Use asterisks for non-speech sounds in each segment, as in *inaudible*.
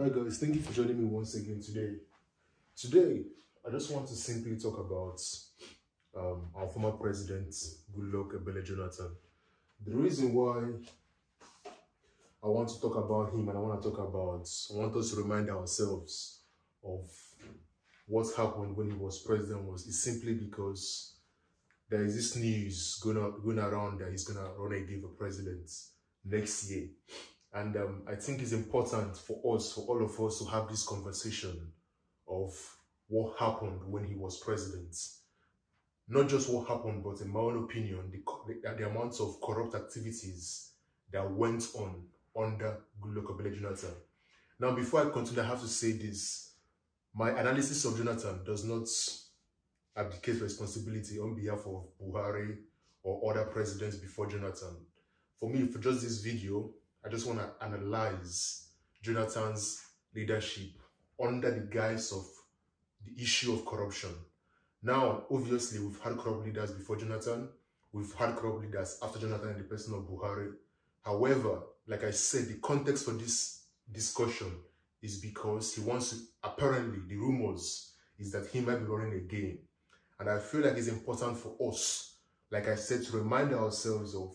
Hi guys, thank you for joining me once again today. Today, I just want to simply talk about um, our former president, Goodluck Ebele Jonathan. The reason why I want to talk about him and I want to talk about, I want us to remind ourselves of what happened when he was president was is simply because there is this news going, going around that he's going to run again for president next year. And um, I think it's important for us, for all of us to have this conversation of what happened when he was president. Not just what happened, but in my own opinion, the, the, the amounts of corrupt activities that went on under Goodluck Ebele Jonathan. Now, before I continue, I have to say this. My analysis of Jonathan does not abdicate responsibility on behalf of Buhari or other presidents before Jonathan. For me, for just this video, I just want to analyze Jonathan's leadership under the guise of the issue of corruption. Now, obviously, we've had corrupt leaders before Jonathan. We've had corrupt leaders after Jonathan in the person of Buhari. However, like I said, the context for this discussion is because he wants to, apparently, the rumors is that he might be running again. And I feel like it's important for us, like I said, to remind ourselves of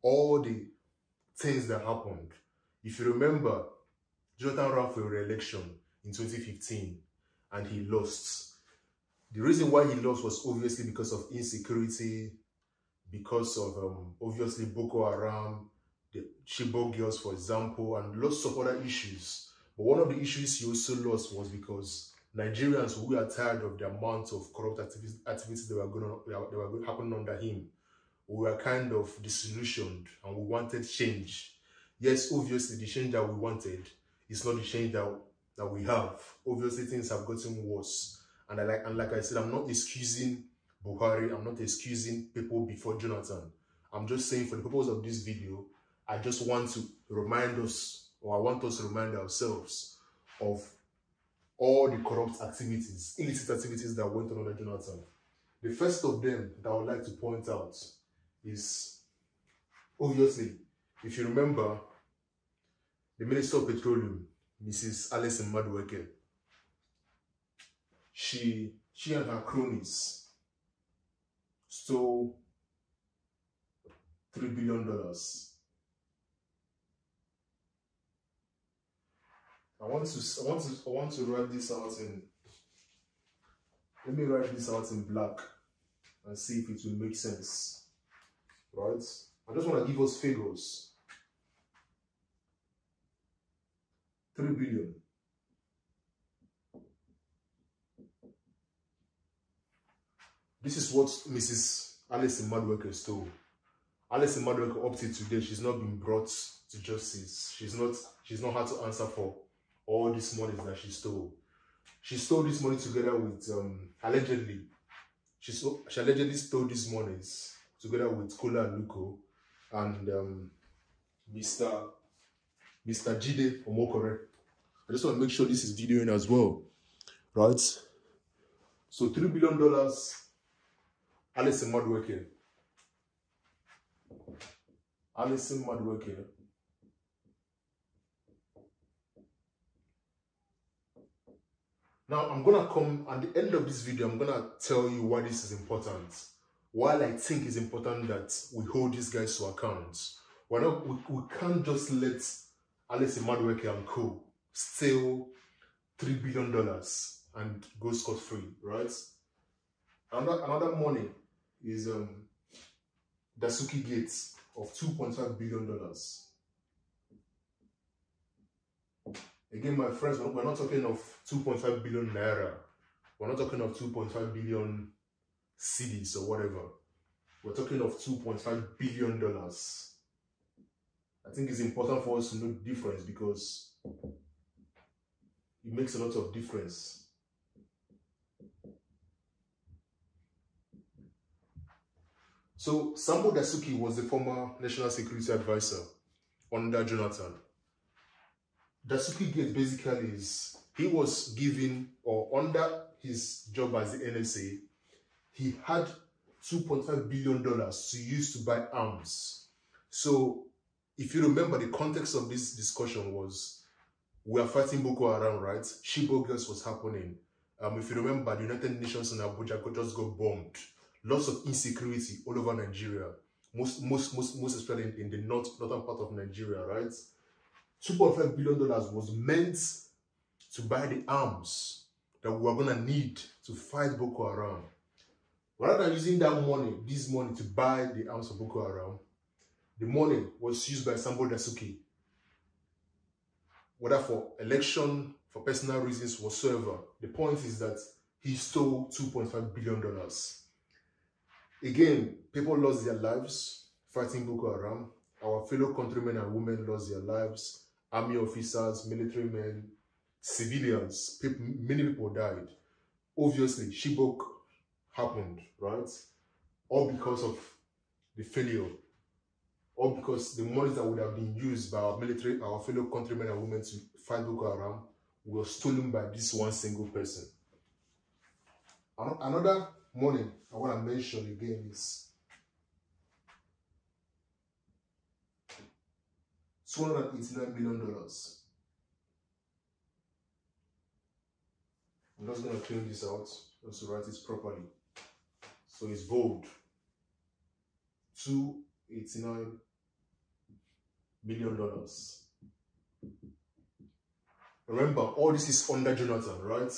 all the things that happened. If you remember, Jonathan ran for re-election in 2015 and he lost. The reason why he lost was obviously because of insecurity, because of um, obviously Boko Haram, the Chibok girls, for example, and lots of other issues. But one of the issues he also lost was because Nigerians were tired of the amount of corrupt activities that were going on, that were happening under him we were kind of disillusioned and we wanted change. Yes, obviously the change that we wanted is not the change that, that we have. Obviously things have gotten worse. And I like and like I said, I'm not excusing Buhari, I'm not excusing people before Jonathan. I'm just saying for the purpose of this video, I just want to remind us, or I want us to remind ourselves of all the corrupt activities, illicit activities that went on under Jonathan. The first of them that I would like to point out is obviously, if you remember, the Minister of Petroleum, Mrs. Alison Madueke, she, she and her cronies stole $3 billion. I want to, I want to, I want to write this out in, let me write this out in black and see if it will make sense right? I just want to give us figures. 3 billion. This is what Mrs. Alison Madueke stole. Alison Madueke up to today, she's not been brought to justice. She's not she's not had to answer for all this money that she stole. She stole this money together with um allegedly. She, so, she allegedly stole these monies together with Kola Aluko and um, Mr. Mr. Jide Omokore. I just want to make sure this is videoing as well, right? So $3 billion, Alison Madueke. Alison Madueke. Now, I'm going to come, at the end of this video, I'm going to tell you why this is important while I think it's important that we hold these guys to account, we're not, we, we can't just let Alice Madueke and co steal $3 billion and go scot-free, right? Another, another money is um, Dasuki Gates of $2.5 billion. Again, my friends, we're not talking of 2.5 billion naira. We're not talking of 2.5 billion cedis or whatever. We're talking of $2.5 billion. I think it's important for us to know the difference because it makes a lot of difference. So Sambo Dasuki was the former National Security Advisor under Jonathan. Dasuki Gate basically is, he was given or under his job as the NSA, he had $2.5 billion to use to buy arms. So if you remember, the context of this discussion was we are fighting Boko Haram, right? Chibok girls was happening. Um, if you remember, the United Nations in Abuja just got bombed. Lots of insecurity all over Nigeria. Most, most, most, most especially in, in the north, northern part of Nigeria, right? $2.5 billion was meant to buy the arms that we are going to need to fight Boko Haram. Rather than using that money, this money to buy the arms of Boko Haram, the money was used by Sambo Dasuki, whether for election, for personal reasons whatsoever. The point is that he stole $2.5 billion. Again, people lost their lives fighting Boko Haram. Our fellow countrymen and women lost their lives. Army officers, military men, civilians, people, many people died. Obviously, Chibok happened, right? All because of the failure, all because the money that would have been used by our military, our fellow countrymen and women to fight Boko Haram was stolen by this one single person. Another money I want to mention again is $289 million. I'm just going to clean this out just to write it properly. So it's bold. 289 million dollars. Remember, all this is under Jonathan, right?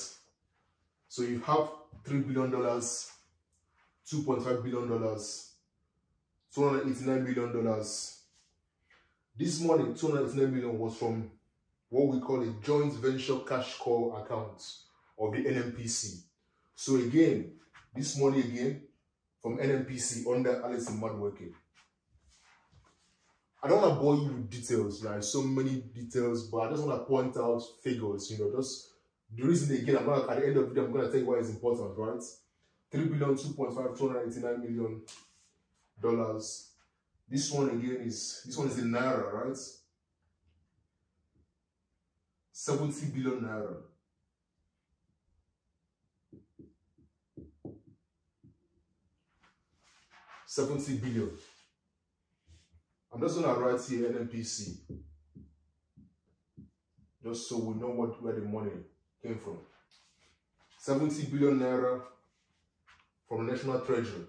So you have $3 billion, $2.5 billion, $289 million. This money, 289 million, was from what we call a joint venture cash call account of the NNPC. So again, this money again from NNPC under Alison Madueke. I don't want to bore you with details, like so many details, but I just want to point out figures, you know, just the reason again, I'm gonna, at the end of the video, I'm going to tell you why it's important, right? 3 billion, 2.5, 289 million dollars. This one again is, this one is in Naira, right? 70 billion Naira. 70 billion. I'm just gonna write here NNPC. Just so we know what where the money came from. 70 billion naira from National Treasury.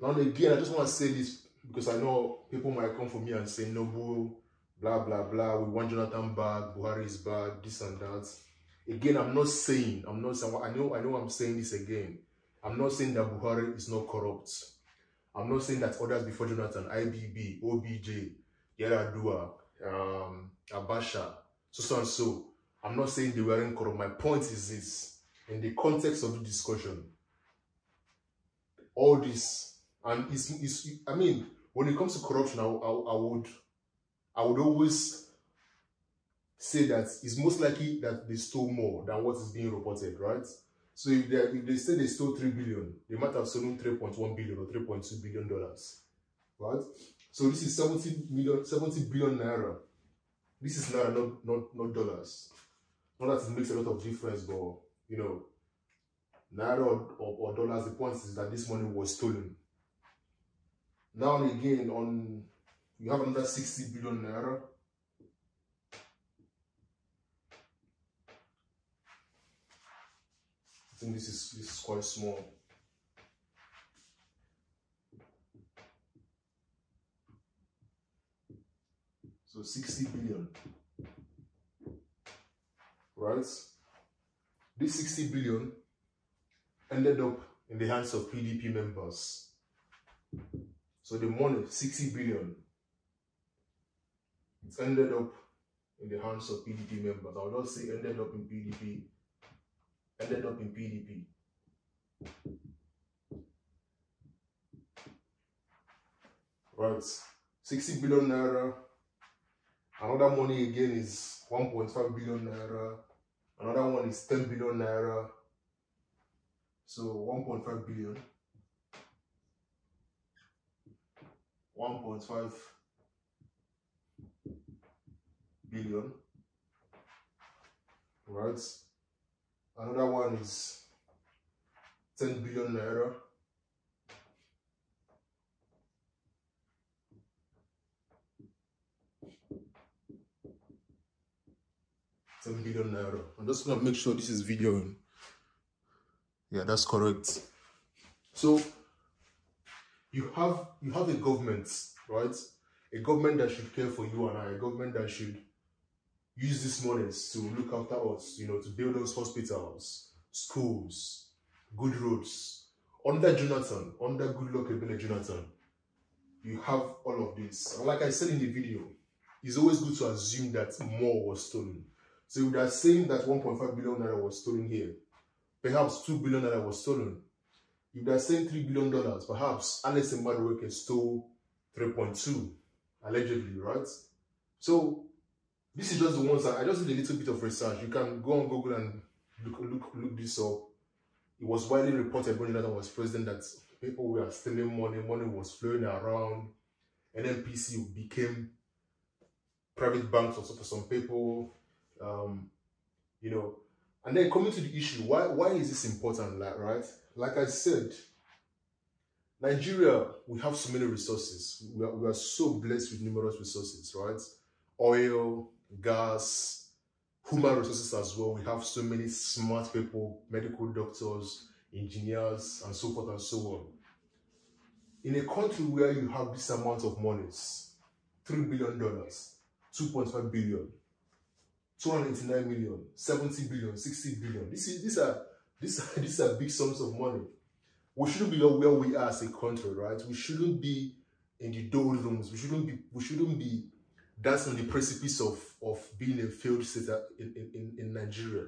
Now again, I just want to say this because I know people might come for me and say, "No, Noble, blah blah blah. We want jonathan back buhari is back this and that. Again i'm not saying i'm not saying i know i know i'm saying this again. I'm not saying that buhari is not corrupt. I'm not saying that others before jonathan ibb obj Yar'Adua um Abacha so so and so. I'm not saying they weren't corrupt. My point is this. In the context of the discussion all this and it's, it's i mean when it comes to corruption i, I, I would I would always say that it's most likely that they stole more than what is being reported, right? So if they, if they say they stole 3 billion, they might have stolen 3.1 billion or 3.2 billion dollars, right? So this is 70 million, 70 billion naira. This is naira, not, not, not dollars. Not that it makes a lot of difference, but you know, naira or, or, or dollars, the point is that this money was stolen. Now and again, on you have another 60 billion naira. I think this is this is quite small. So 60 billion. Right? This 60 billion ended up in the hands of PDP members. So the money, 60 billion, ended up in the hands of PDP members. I will not say ended up in PDP, ended up in PDP. Right, 60 billion naira. Another money again is 1.5 billion naira. Another one is 10 billion naira. So 1.5 billion. 1.5 billion right another one is 10 billion naira. Ten billion naira. I'm just gonna make sure this is videoing. Yeah, that's correct. So you have you have a government, right? A government that should care for you and I, a government that should use these monies to look after us, you know, to build those hospitals, schools, good roads. Under Jonathan, under good Goodluck Ebele Jonathan, you have all of this. And like I said in the video, it's always good to assume that more was stolen. So if they are saying that 1.5 billion naira was stolen here, perhaps 2 billion naira was stolen. If they are saying 3 billion dollars, perhaps Alex Madueke stole 3.2, allegedly, right? So this is just the ones that I just did a little bit of research. You can go on Google and look look look this up. It was widely reported when Jonathan was president that people were stealing money, money was flowing around. NNPC became private banks also for some people. Um, you know, and then coming to the issue, why why is this important, right? Like I said, Nigeria, we have so many resources. We are, we are so blessed with numerous resources, right? Oil, gas, human resources as well. We have so many smart people, medical doctors, engineers, and so forth and so on. In a country where you have this amount of monies, $3 billion, 2.5 billion, 289 million, 70 billion, 60 billion. This is, these are these are, these are big sums of money. We shouldn't be where we are as a country, right? We shouldn't be in the doldrums. We shouldn't be we shouldn't be that's on the precipice of, of being a failed state in, in, in Nigeria.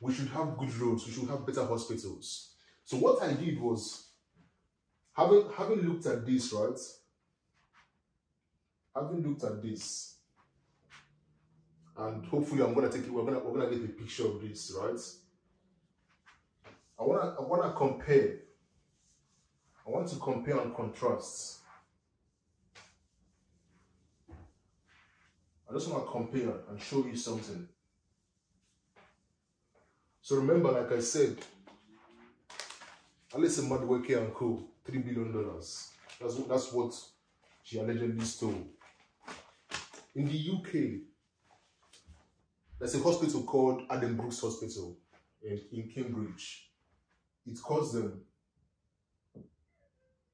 We should have good roads. We should have better hospitals. So what I did was, having, having looked at this, right? Having looked at this, and hopefully I'm gonna take it, we're gonna we're gonna get a picture of this, right? I wanna I wanna compare. I want to compare and contrast I just want to compare and show you something. So remember, like I said, Alison Madueke and Co. $3 billion. That's, that's what she allegedly stole. In the UK, there's a hospital called Addenbrooke's Hospital in, in Cambridge. It cost them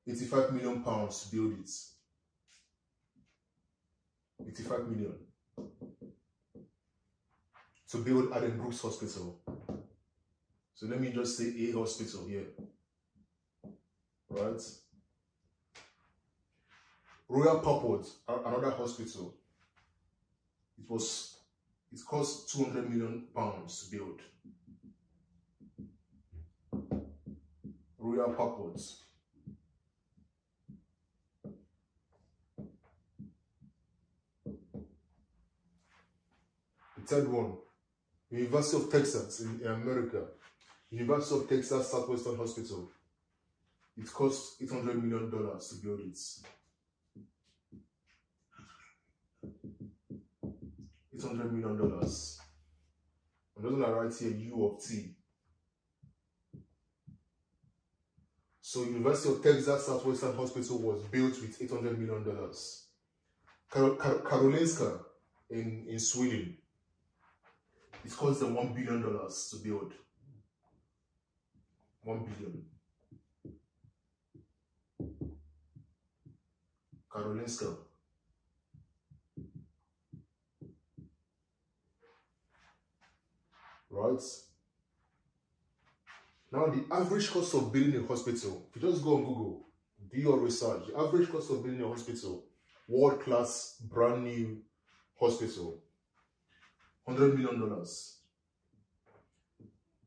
85 million pounds to build it. 85 million to build Addenbrooke's Hospital. So let me just say a hospital here. Right? Royal Papworth, another hospital. It was, it cost 200 million pounds to build. Royal Papworth. Third one, University of Texas in, America. University of Texas Southwestern Hospital. It cost $800 million to build it. $800 million. I'm just to write here U of T. So University of Texas Southwestern Hospital was built with $800 million. Karolinska in, in Sweden it cost them one billion dollars to build. One billion. Karolinska. Right? Now, the average cost of building a hospital, if you just go on Google, do your research, the average cost of building a hospital, world class, brand new hospital, $100 million.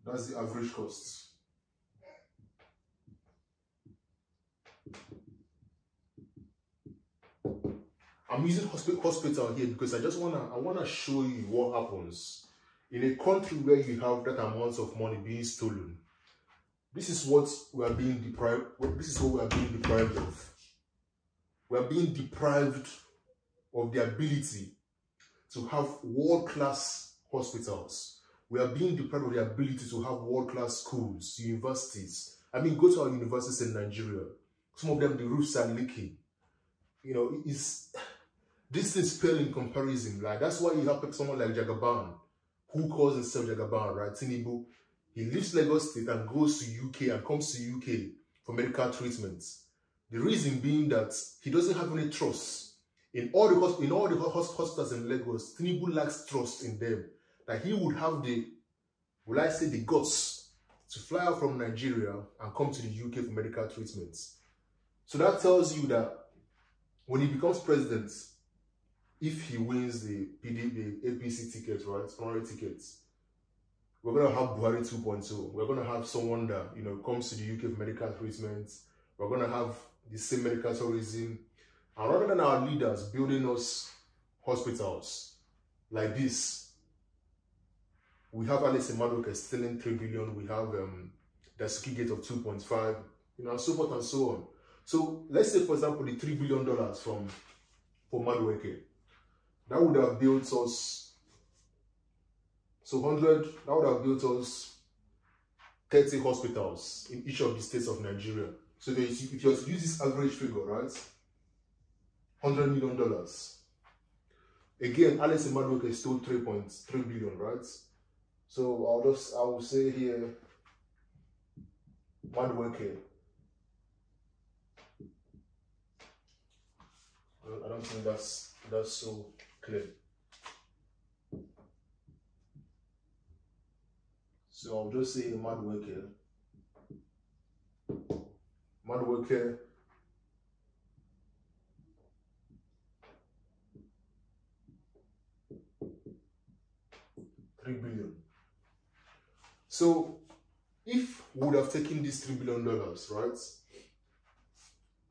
That's the average cost. I'm using hospital here because I just wanna I wanna show you what happens in a country where you have that amount of money being stolen. This is what we are being deprived. This is what we are being deprived of. We are being deprived of the ability to have world-class hospitals. We are being deprived of the ability to have world-class schools, universities, I mean, go to our universities in Nigeria. Some of them, the roofs are leaking. You know, it's *sighs* this is pale in comparison. Like that's why you have someone like Jagaban, who calls himself Jagaban, right? Tinubu. He leaves Lagos State and goes to UK and comes to UK for medical treatments. The reason being that he doesn't have any trust in all the in all the hospitals in Lagos. Tinubu lacks trust in them that he would have the, will I say, the guts to fly out from Nigeria and come to the UK for medical treatments. So that tells you that when he becomes president, if he wins the PD, the APC ticket, right, primary tickets, we're going to have Buhari 2.0. We're going to have someone that, you know, comes to the UK for medical treatments. We're going to have the same medical tourism. And rather than our leaders building us hospitals like this, we have Alice Madueke stealing 3 billion. We have um, Dasuki Gate of 2.5, you know, so forth and so on. So let's say, for example, the $3 billion from, for Madueke, that would have built us, so 100, that would have built us 30 hospitals in each of the states of Nigeria. So if you were to use this average figure, right, $100 million. Again, Alice Madueke stole 3.3 billion, right? So I'll just I will say here working. I don't think that's that's so clear. So I'll just say mad worker. Mad worker three billion. So if we would have taken these $3 billion, right?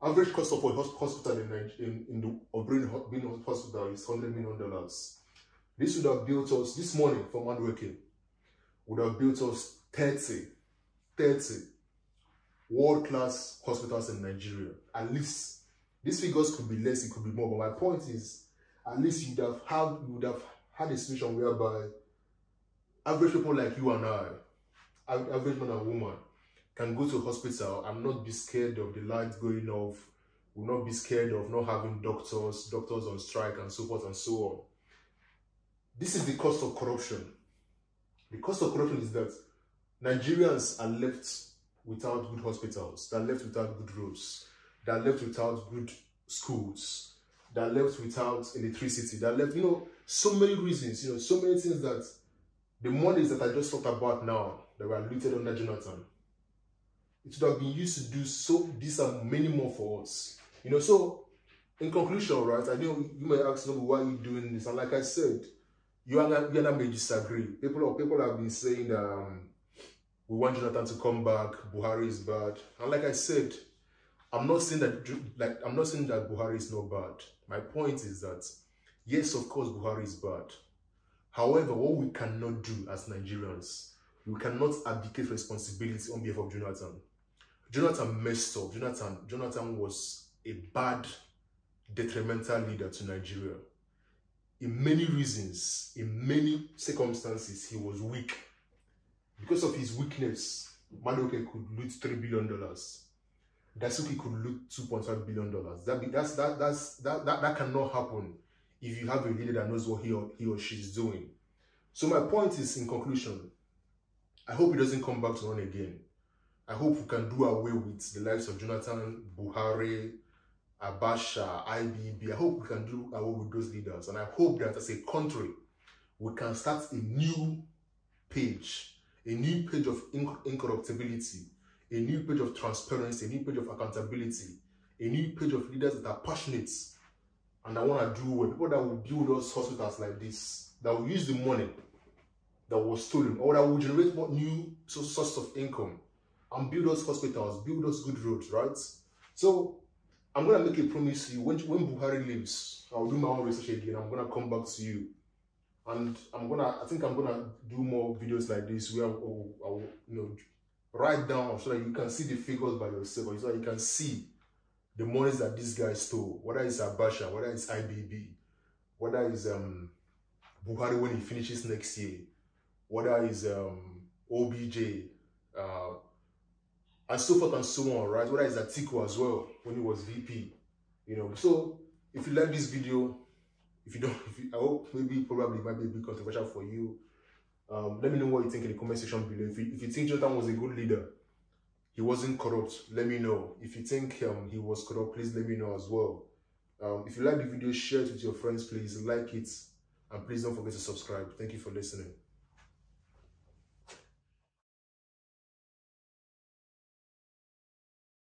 Average cost of a hospital in, in, in the O'Brien Hospital is $100 million. This would have built us, this money from hardworking, would have built us 30, 30 world-class hospitals in Nigeria. At least, these figures could be less, it could be more, but my point is, at least you'd have, have, you would have had a situation whereby average people like you and I, average man and woman can go to hospital and not be scared of the lights going off, will not be scared of not having doctors, doctors on strike and so forth and so on. This is the cost of corruption. The cost of corruption is that Nigerians are left without good hospitals, they're left without good roads, they're left without good schools, they're left without electricity, they're left, you know, so many reasons, you know, so many things that the monies that I just talked about now that were looted under Jonathan, it would have been used to do so these are many more for us. You know, so in conclusion, right, I know you may ask me why are you doing this? And like I said, you and I, you and I may disagree. People people have been saying that um, we want Jonathan to come back, Buhari is bad. And like I said, I'm not saying that like I'm not saying that Buhari is not bad. My point is that yes, of course, Buhari is bad. However, what we cannot do as Nigerians, we cannot abdicate responsibility on behalf of Jonathan. Jonathan messed up. Jonathan, Jonathan was a bad, detrimental leader to Nigeria. In many reasons, in many circumstances, he was weak. Because of his weakness, Madueke could loot $3 billion. Dasuki could loot $2.5 billion. That, that, that, that, that cannot happen if you have a leader that knows what he or, he or she is doing. So my point is, in conclusion, I hope he doesn't come back to run again. I hope we can do away with the lives of Jonathan, Buhari, Abacha, IBB. I hope we can do away with those leaders. And I hope that as a country, we can start a new page, a new page of incorruptibility, a new page of transparency, a new page of accountability, a new page of leaders that are passionate and I want to do well. People that will build those hospitals like this, that will use the money that was stolen, or that will generate more new source of income and build those hospitals, build those good roads, right? So I'm gonna make a promise to you. When when Buhari leaves, I'll do my own research again. I'm gonna come back to you, and I'm gonna. I think I'm gonna do more videos like this where I'll, I'll you know write down so that you can see the figures by yourself, so that you can see the monies that this guy stole, whether it's Abacha, whether it's IBB, whether it's um, Buhari when he finishes next year, whether it's um, OBJ, uh, and so forth and so on, right? Whether it's Atiku as well when he was VP, you know. So if you like this video, if you don't, *laughs* if you, I hope maybe probably might be a bit controversial for you. Um, let me know what you think in the comment section below. If you, if you think Jonathan was a good leader, he wasn't corrupt, let me know. If you think um, he was corrupt, please let me know as well. Um, if you like the video, share it with your friends, please like it. And please don't forget to subscribe. Thank you for listening.